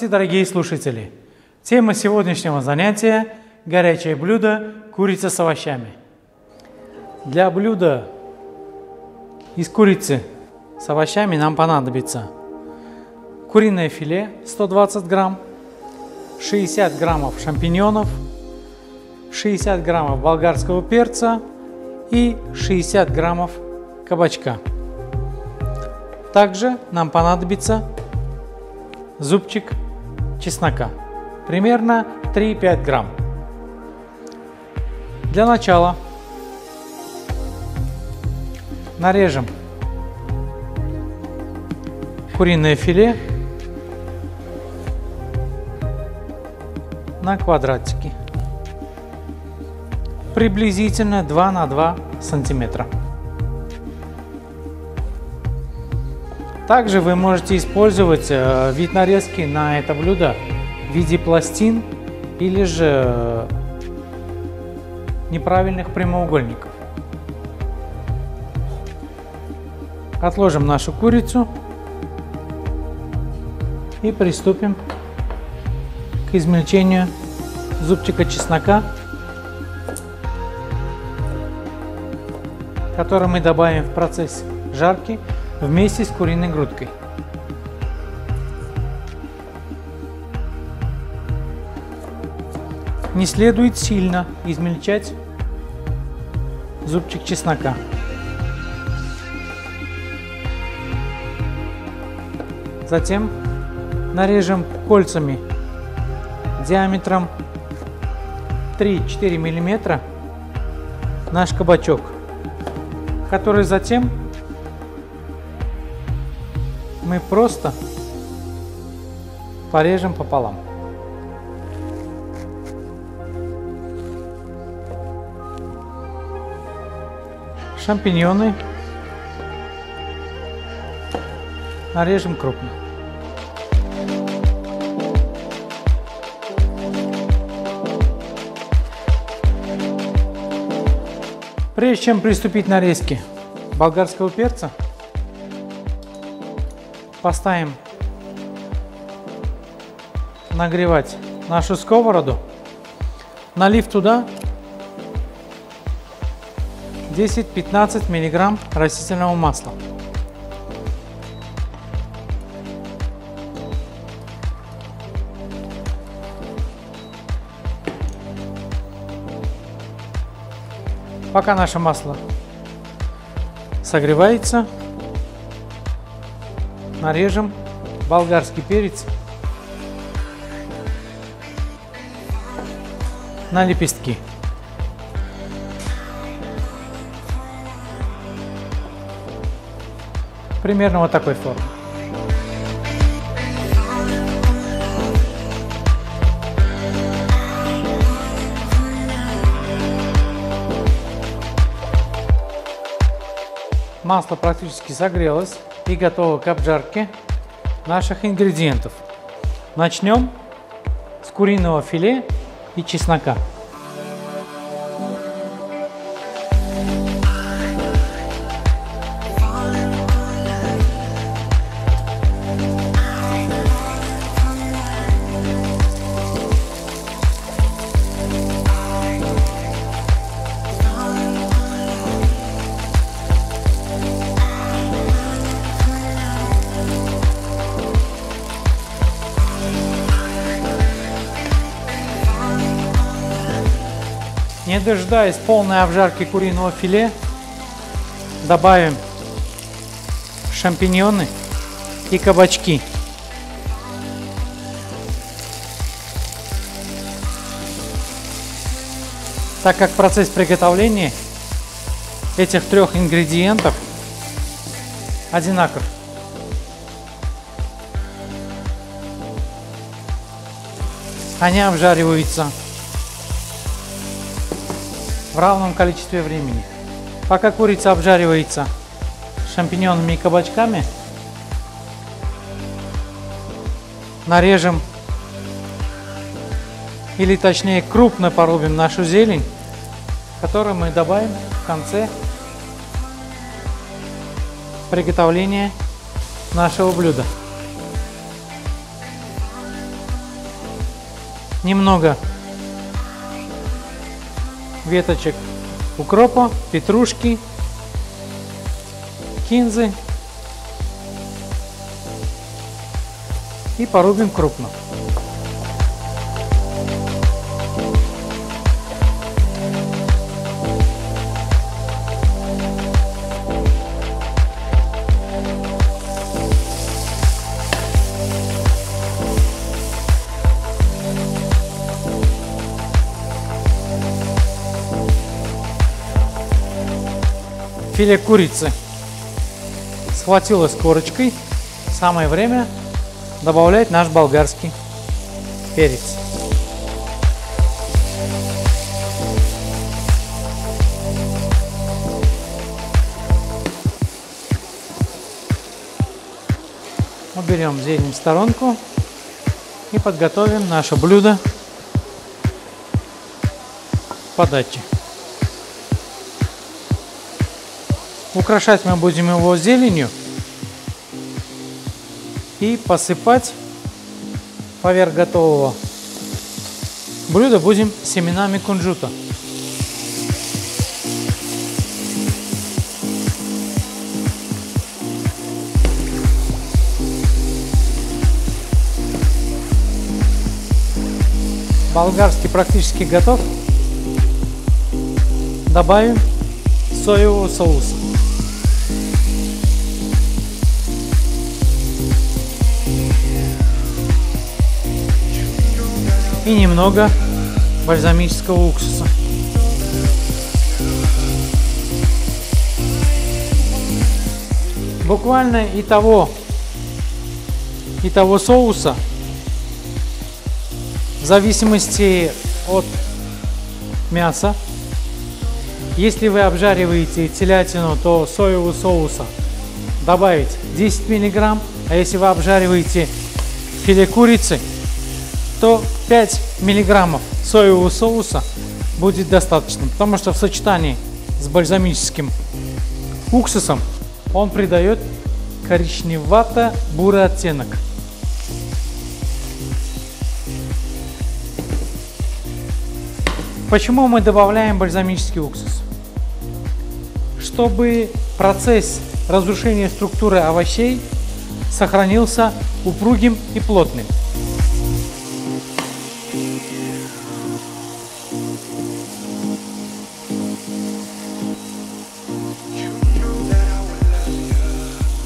Здравствуйте, дорогие слушатели! Тема сегодняшнего занятия – горячее блюдо курица с овощами. Для блюда из курицы с овощами нам понадобится куриное филе 120 грамм, 60 граммов шампиньонов, 60 граммов болгарского перца и 60 граммов кабачка. Также нам понадобится зубчик чеснока, примерно 3-5 грамм. Для начала нарежем куриное филе на квадратики приблизительно 2 на 2 сантиметра. Также вы можете использовать э, вид нарезки на это блюдо в виде пластин или же э, неправильных прямоугольников. Отложим нашу курицу и приступим к измельчению зубчика чеснока, который мы добавим в процесс жарки вместе с куриной грудкой. Не следует сильно измельчать зубчик чеснока. Затем нарежем кольцами диаметром 3-4 мм наш кабачок, который затем мы просто порежем пополам. Шампиньоны нарежем крупно. Прежде чем приступить к нарезке болгарского перца, Поставим нагревать нашу сковороду, налив туда 10-15 миллиграмм растительного масла. Пока наше масло согревается, нарежем болгарский перец на лепестки. Примерно вот такой формы. Масло практически согрелось и готово к обжарке наших ингредиентов. Начнем с куриного филе и чеснока. Не дожидаясь полной обжарки куриного филе, добавим шампиньоны и кабачки. Так как процесс приготовления этих трех ингредиентов одинаков. Они обжариваются в равном количестве времени. Пока курица обжаривается шампиньонами и кабачками, нарежем или точнее крупно порубим нашу зелень, которую мы добавим в конце приготовления нашего блюда. немного веточек укропа, петрушки, кинзы и порубим крупно. Филе курицы схватилось корочкой. Самое время добавлять наш болгарский перец. Уберем зелень в сторонку и подготовим наше блюдо к подаче. Украшать мы будем его зеленью и посыпать поверх готового блюда будем семенами кунжута. Болгарский практически готов. Добавим соевого соуса. И немного бальзамического уксуса. Буквально и того, и того соуса, в зависимости от мяса, если вы обжариваете телятину, то соевого соуса добавить 10 миллиграмм, а если вы обжариваете филе курицы, то 5 миллиграммов соевого соуса будет достаточно, потому что в сочетании с бальзамическим уксусом он придает коричневато-бурый оттенок. Почему мы добавляем бальзамический уксус? Чтобы процесс разрушения структуры овощей сохранился упругим и плотным.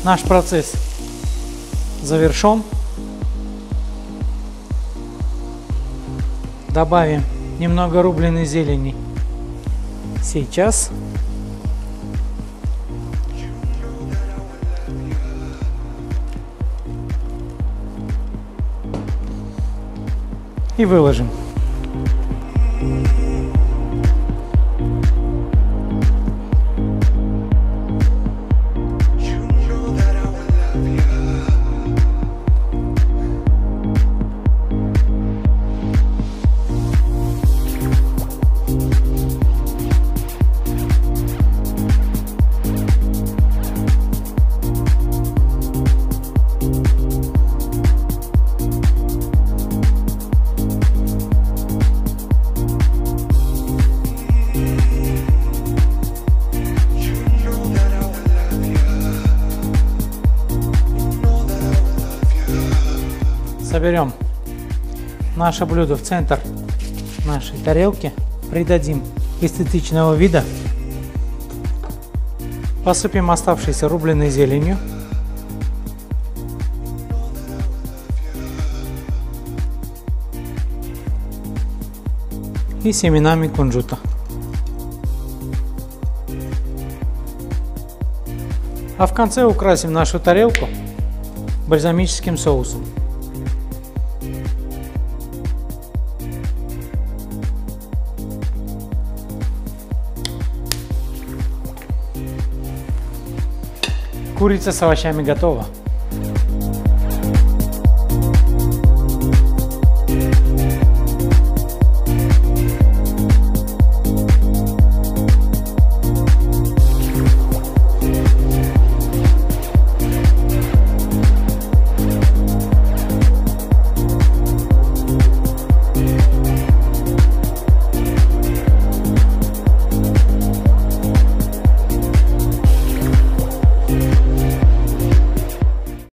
Наш процесс завершен. Добавим немного рубленой зелени сейчас. И выложим. Соберем наше блюдо в центр нашей тарелки, придадим эстетичного вида, посыпем оставшейся рубленой зеленью, и семенами кунжута. А в конце украсим нашу тарелку бальзамическим соусом. Курица с овощами готова.